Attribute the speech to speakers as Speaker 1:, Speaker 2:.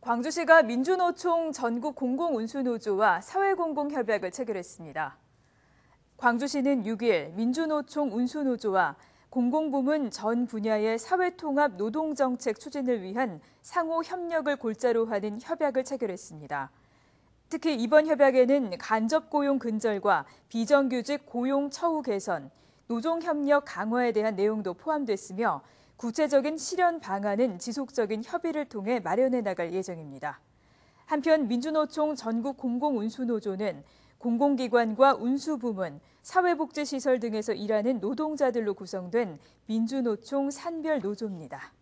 Speaker 1: 광주시가 민주노총 전국 공공운수노조와 사회공공협약을 체결했습니다. 광주시는 6일 민주노총 운수노조와 공공부문 전 분야의 사회통합 노동정책 추진을 위한 상호 협력을 골자로 하는 협약을 체결했습니다. 특히 이번 협약에는 간접고용 근절과 비정규직 고용 처우 개선, 노동협력 강화에 대한 내용도 포함됐으며 구체적인 실현 방안은 지속적인 협의를 통해 마련해 나갈 예정입니다. 한편 민주노총 전국 공공운수노조는 공공기관과 운수부문, 사회복지시설 등에서 일하는 노동자들로 구성된 민주노총 산별노조입니다.